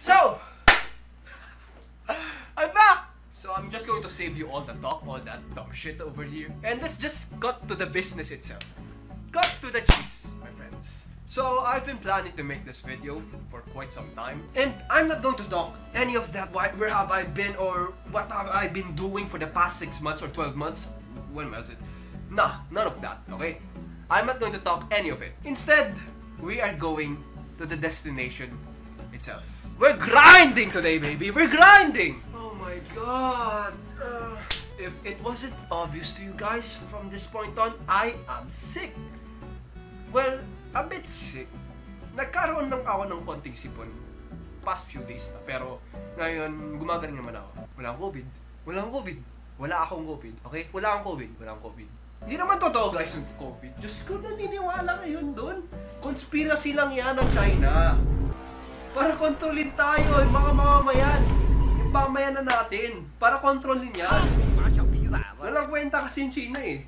So, I'm back! So I'm just going to save you all the talk, all that dumb shit over here. And let's just cut to the business itself. Cut to the cheese, my friends. So I've been planning to make this video for quite some time. And I'm not going to talk any of that, why, where have I been or what have I been doing for the past 6 months or 12 months. When was it? Nah, none of that, okay? I'm not going to talk any of it. Instead, we are going to the destination itself. We're grinding today, baby! We're grinding! Oh my god! Uh, if it wasn't obvious to you guys from this point on, I am sick. Well, a bit sick. Nagkaroon lang ako ng konting sipon past few days na. Pero ngayon, gumagaling naman ako. Wala akong COVID. Wala akong COVID. Wala akong COVID. Okay? Wala akong COVID. Wala akong COVID. Hindi naman totoo guys yung COVID. Diyos ko, naniniwala ngayon doon. Conspiracy lang yan ng China. Para kontrolin tayo, eh, yung mga mamamayan. Yung pamayanan natin. Para kontrolin yan. Walang kwenta kasi yung China eh.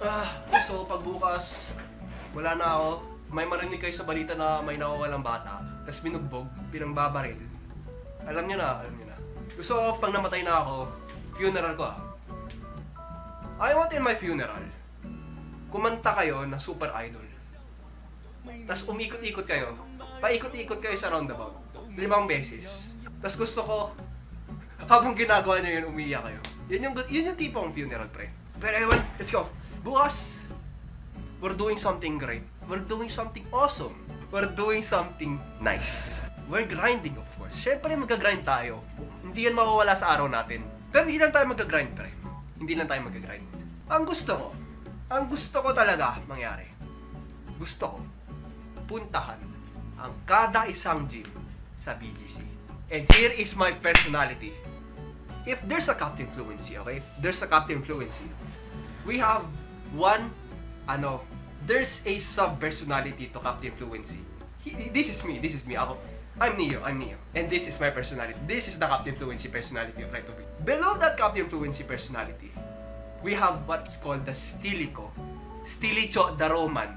Ah, so pagbukas, wala na ako. May marinig kayo sa balita na may nawawalang bata, tapos binugbog, pinangbabaril. Alam niyo na, alam niyo na. Gusto ko, pag namatay na ako, funeral ko ah. I want in my funeral, kumanta kayo na super idol. Tapos umikot-ikot kayo. Paikot-ikot kayo sa roundabout. Limang beses. Tapos gusto ko, habang ginagawa niyo yun, umiiyak kayo. Yun yung, yun yung tipong funeral, pre. Pero ewan, let's go. Bukas, we're doing something great. We're doing something awesome. We're doing something nice. We're grinding, of course. Siyempre, mag-grind tayo. Hindi yan mawawala sa araw natin. Pero hindi lang tayo mag-grind, pre. Hindi lang tayo mag-grind. Ang gusto ko, ang gusto ko talaga mangyari, gusto ko, puntahan ang kada isang gym sa BGC. And here is my personality. If there's a Captain Fluency, okay? There's a Captain Fluency. We have one, ano, there's a sub-personality to Captain Fluency. He- this is me, this is me. Ako, I'm Neo, I'm Neo. And this is my personality. This is the Captain Fluency personality of Right to Be. Below that Captain Fluency personality, we have what's called the Stilico. Stilicho the Roman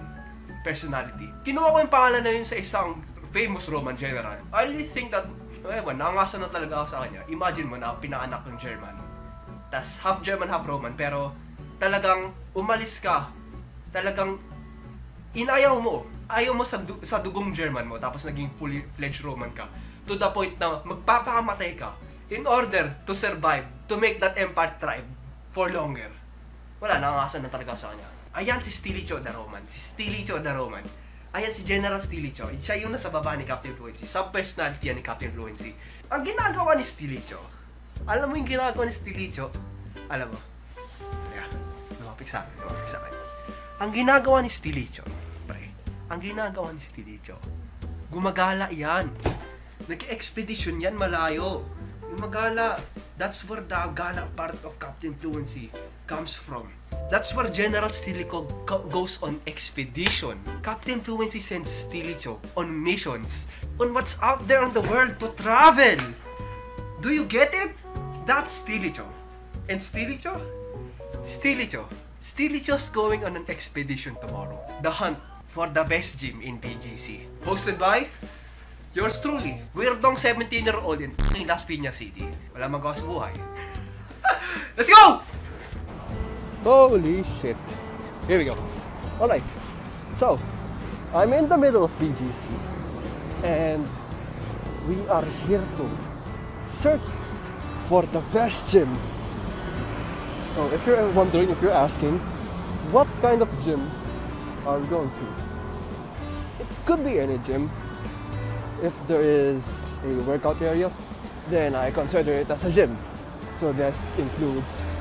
personality. Kinuha ko yung pangalan na yun sa isang famous Roman general. I really think that, ewan, nakangasa na talaga ako sa kanya. Imagine mo na pinaanak ng German. Tas half German, half Roman. Pero talagang umalis ka. Talagang inayaw mo. Ayaw mo sa, du- sa dugong German mo tapos naging fully fledged Roman ka. To the point na magpapakamatay ka in order to survive, to make that empire thrive for longer. Wala, nakakasa na talaga sa kanya. Ayan si Stilicho the Roman. Si Stilicho the Roman. Ayan si General Stilicho. Siya yung nasa baba ni Captain Fluency. Sub-personality ni Captain Fluency. Ang ginagawa ni Stilicho, alam mo yung ginagawa ni Stilicho? Alam mo? Yeah. Lumapit sa akin. Lumapit sa akin. Ang ginagawa ni Stilicho, pre, ang ginagawa ni Stilicho, gumagala yan. Nag-expedition yan malayo. Gumagala. That's where the gala part of Captain Fluency comes from. That's where General Stilicho go- goes on expedition. Captain Fluency sends Stilicho on missions, on what's out there in the world to travel. Do you get it? That's Stilicho. And Stilicho? Stilicho. Stilicho's going on an expedition tomorrow. The hunt for the best gym in BJC. Hosted by yours truly, weirdong 17-year-old in f***ing Las Piñas City. Wala magawa sa buhay. Let's go! Holy shit. Here we go. Alright. So, I'm in the middle of BGC. And we are here to search for the best gym. So if you're wondering, if you're asking, what kind of gym are we going to? It could be any gym. If there is a workout area, then I consider it as a gym. So this includes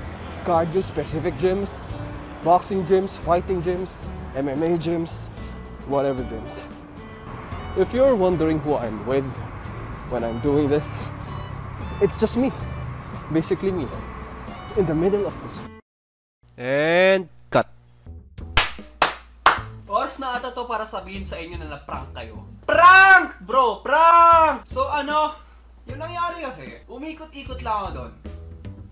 cardio specific gyms, boxing gyms, fighting gyms, MMA gyms, whatever gyms. If you're wondering who I'm with when I'm doing this, it's just me. Basically me. In the middle of this. And cut. Oras na ata to para sabihin sa inyo na na-prank kayo. Prank! Bro, prank! ano, yung nangyari kasi, umikot-ikot lang ako doon.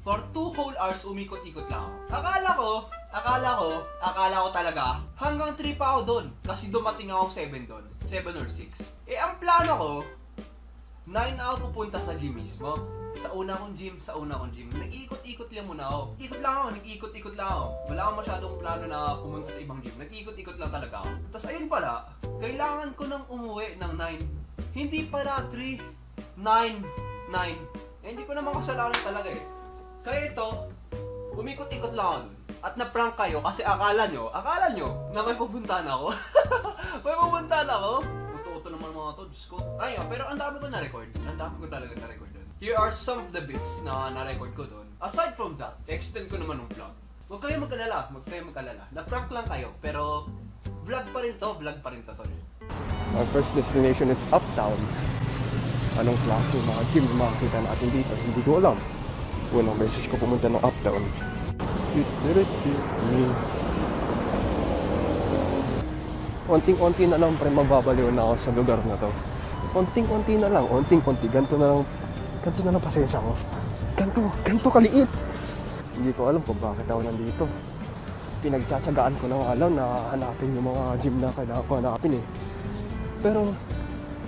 For two whole hours, umikot-ikot lang ako. Akala ko, akala ko, akala ko talaga, hanggang 3 pa ako doon. Kasi dumating ako 7 doon. 7 or 6. Eh, ang plano ko, 9 ako pupunta sa gym mismo. Sa una kong gym, sa una kong gym. Nag-ikot-ikot lang muna ako. Ikot lang ako, nag-ikot-ikot lang ako. Wala akong masyadong plano na pumunta sa ibang gym. Nag-ikot-ikot lang talaga ako. Tapos ayun pala, kailangan ko nang umuwi ng 9. Hindi pala 3, 9, 9. Eh, hindi ko naman kasalanan talaga eh. Kaya ito, umikot-ikot lang ako dun. At na-prank kayo kasi akala nyo, akala nyo na may pupuntahan ako. may pupuntahan ako. Totoo naman mga to, Diyos ko. Ay, nga, pero ang dami ko na-record. Ang dami ko talaga na-record. Here are some of the bits na na-record ko dun. Aside from that, extend ko naman ng vlog. Huwag kayo mag-alala, huwag kayo mag-alala. Na-prank lang kayo, pero vlog pa rin to, vlog pa rin to, tol. Our first destination is Uptown. Anong klase mga gym na makikita natin dito? Hindi ko alam. Unang beses ko pumunta ng Uptown. Konting-konti na lang pre mababaliw na ako sa lugar na to. Konting-konti na lang, konting-konti. Ganto na lang, ganto na lang pasensya ko. Ganto, ganto kaliit. Hindi ko alam kung bakit ako nandito. Pinagtsatsagaan ko na nga lang na hanapin yung mga gym na kailangan ko hanapin eh. Pero,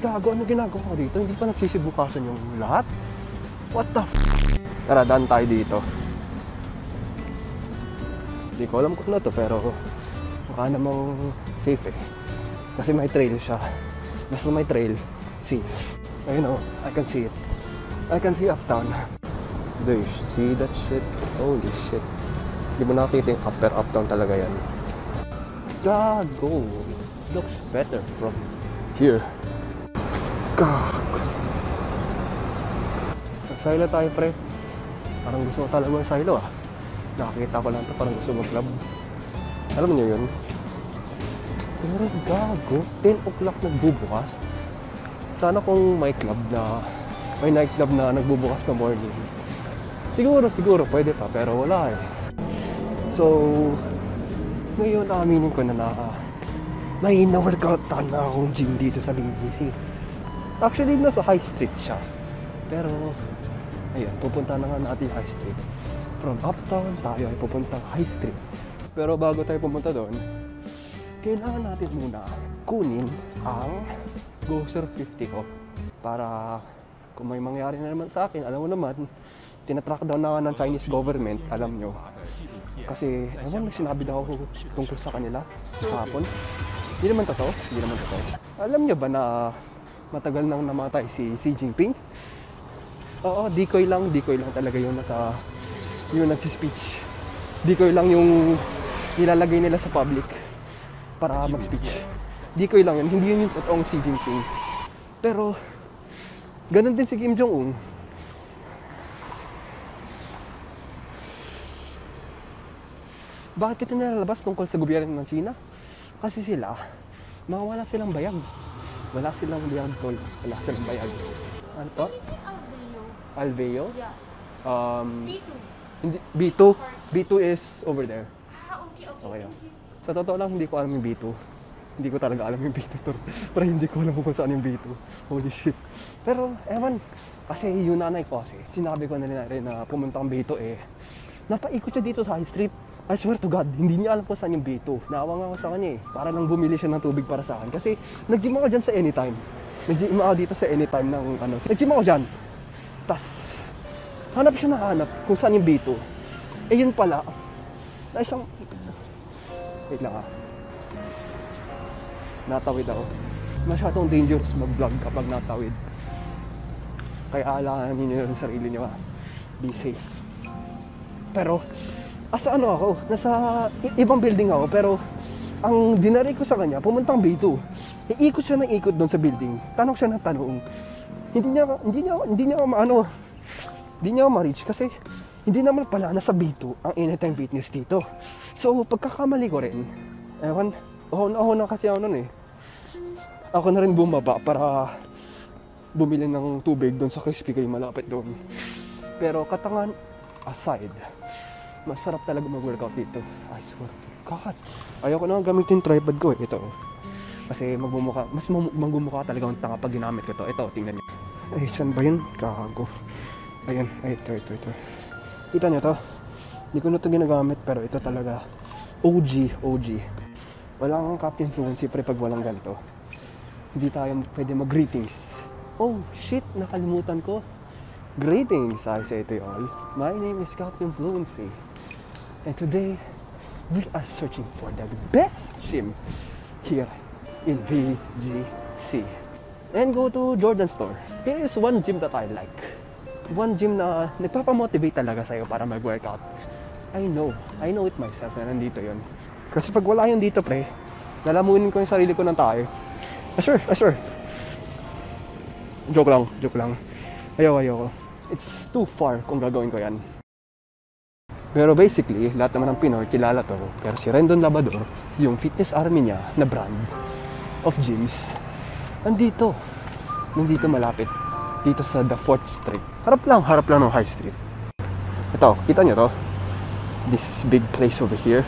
gago, ano ginagawa ko dito? Hindi pa nagsisibukasan yung lahat? What the f***? Tara, daan tayo dito. Hindi ko alam kung ano to, pero mukha namang safe eh. Kasi may trail siya. Basta may trail, see. Ayun oh, I can see it. I can see uptown. Do you see that shit? Holy shit. Hindi mo nakakita yung upper uptown talaga yan. Gago. Looks better from here. Gag. Silo tayo, pre. Parang gusto ko talaga ng silo, ah. Nakakita ko lang to parang gusto mag-club. Alam niyo yun? Pero gago, 10 o'clock nagbubukas. Sana kung may club na, may night club na nagbubukas na morning. Siguro, siguro, pwede pa, pero wala eh. So, ngayon aminin ko na na may na-workout na akong gym dito sa BGC. Actually, nasa High Street siya. Pero, ayun, pupunta na nga natin High Street. From uptown, tayo ay pupuntang High Street. Pero bago tayo pumunta doon, kailangan natin muna kunin ang Ghoster 50 ko para kung may mangyari na naman sa akin, alam mo naman, tinatrack down na ng Chinese government, alam nyo. Kasi, ewan, may sinabi daw tungkol sa kanila kahapon. Hindi naman totoo, hindi naman totoo. Alam nyo ba na matagal nang namatay si Xi Jinping? Oo, decoy lang, decoy lang talaga yung nasa, yung nagsispeech. Decoy lang yung nilalagay nila sa public para mag-speech. Decoy lang yun, hindi yun yung totoong Xi Jinping. Pero, ganun din si Kim Jong-un. Bakit ito nilalabas tungkol sa gobyerno ng China? Kasi sila, mga wala silang bayag. Wala silang bayag, tol. Wala silang bayag. Ano to? Alveo. Alveo? Yeah. Um, B2. hindi, B2. B2 is over there. Ah, okay, okay. Okay. ah. Sa totoo lang, hindi ko alam yung B2. Hindi ko talaga alam yung B2 store. Pero hindi ko alam kung saan yung B2. Holy shit. Pero, ewan. Kasi yung nanay ko kasi, sinabi ko na rin na pumunta ang B2 eh. Napaikot siya dito sa high street. I swear to God, hindi niya alam kung saan yung B2. Naawa nga ako sa kanya eh. Para lang bumili siya ng tubig para sa akin. Kasi nag-gym ako dyan sa anytime. Nag-gym ako dito sa anytime ng ano. Nag-gym ako dyan. Tas, hanap siya na hanap kung saan yung B2. Eh yun pala, na isang... Wait lang ah. Natawid ako. Masyadong dangerous mag-vlog kapag natawid. Kaya alahanin niyo yung sarili niyo ah. Be safe. Pero, asa ano ako? Nasa ibang building ako, pero ang dinari ko sa kanya, pumuntang B2. Iikot siya ng ikot doon sa building. Tanong siya ng tanong. Hindi niya, hindi niya, hindi niya maano, hindi niya ma-reach kasi hindi naman pala nasa B2 ang Anytime Fitness dito. So, pagkakamali ko rin, ewan, ako na kasi ako nun eh. Ako na rin bumaba para bumili ng tubig doon sa Krispy Kreme malapit doon. Pero katangan aside, masarap talaga mag-workout dito. I swear to God. Ayoko na gamitin tripod ko eh. Ito. Kasi magmumukha, mas magmumukha talaga ang tanga pag ginamit ko to. Ito, tingnan niyo. Ay, saan ba yun? Kago. Ayun, ay, ito, ito, ito. Kita nyo to? Hindi ko na to ginagamit, pero ito talaga. OG, OG. Walang Captain Fluency pre pag walang ganito. Hindi tayo pwede mag-greetings. Oh, shit, nakalimutan ko. Greetings, I say to you all. My name is Captain Fluency. And today, we are searching for the best gym here in BGC. And go to Jordan Store. Here is one gym that I like. One gym na nagpapamotivate talaga sa'yo para mag-workout. I know. I know it myself na nandito yon. Kasi pag wala yun dito, pre, lalamunin ko yung sarili ko ng tayo. I swear, I swear. Joke lang, joke lang. Ayoko, ayoko. It's too far kung gagawin ko yan. Pero basically, lahat naman ng Pinoy kilala to. Pero si Rendon Labador, yung fitness army niya na brand of gyms, nandito. Nandito malapit. Dito sa the 4th Street. Harap lang, harap lang ng High Street. Ito, kita nyo to? This big place over here.